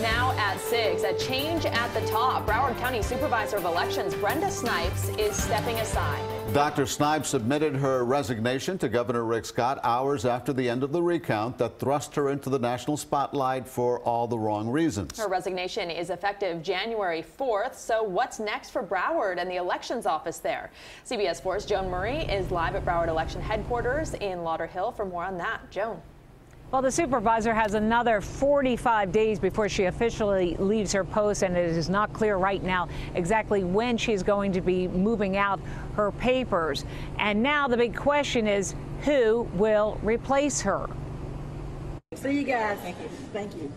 Now at 6, a change at the top. Broward County Supervisor of Elections Brenda Snipes is stepping aside. Dr. Snipes submitted her resignation to Governor Rick Scott hours after the end of the recount that thrust her into the national spotlight for all the wrong reasons. Her resignation is effective January 4th. So what's next for Broward and the elections office there? CBS 4's Joan Murray is live at Broward Election Headquarters in Lauderhill for more on that. Joan. Well, the supervisor has another 45 days before she officially leaves her post, and it is not clear right now exactly when she's going to be moving out her papers. And now the big question is who will replace her? See you guys. Thank you. Thank you.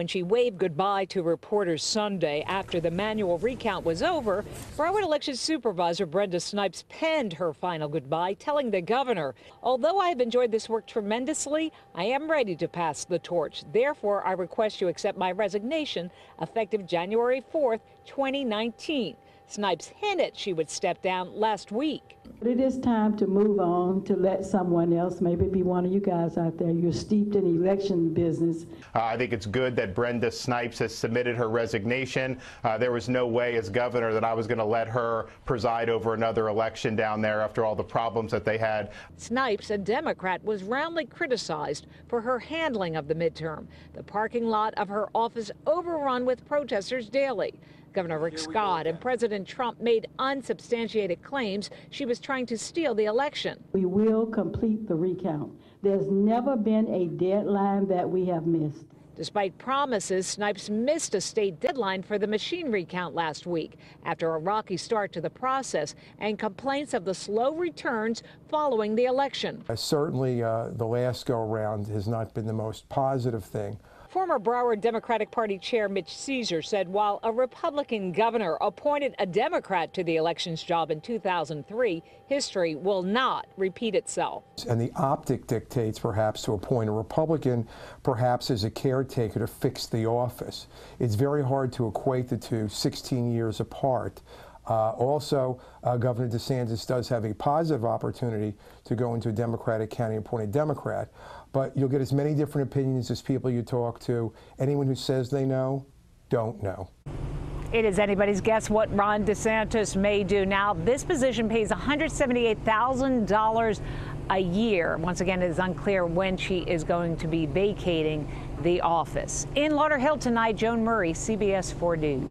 When she waved goodbye to reporters Sunday after the manual recount was over, Broward election supervisor Brenda Snipes penned her final goodbye, telling the governor, Although I have enjoyed this work tremendously, I am ready to pass the torch. Therefore, I request you accept my resignation effective January 4th, 2019. Snipes hinted she would step down last week. But it is time to move on to let someone else, maybe be one of you guys out there, you're steeped in election business. Uh, I think it's good that Brenda Snipes has submitted her resignation. Uh, there was no way as governor that I was going to let her preside over another election down there after all the problems that they had. Snipes, a Democrat, was roundly criticized for her handling of the midterm. The parking lot of her office overrun with protesters daily. Governor Rick Scott and President Trump made unsubstantiated claims she was trying to steal the election. We will complete the recount. There's never been a deadline that we have missed. Despite promises, Snipes missed a state deadline for the machine recount last week after a rocky start to the process and complaints of the slow returns following the election. Uh, certainly, uh, the last go around has not been the most positive thing. Former Broward Democratic Party Chair Mitch Ceasar said while a Republican governor appointed a Democrat to the elections job in 2003, history will not repeat itself. And the optic dictates perhaps to appoint a Republican, perhaps as a caretaker to fix the office. It's very hard to equate the two 16 years apart. Uh, also, uh, Governor DeSantis does have a positive opportunity to go into a Democratic county appointed Democrat but you'll get as many different opinions as people you talk to. Anyone who says they know, don't know. It is anybody's guess what Ron DeSantis may do. Now, this position pays $178,000 a year. Once again, it is unclear when she is going to be vacating the office. In Lauderhill tonight, Joan Murray, CBS 4 News.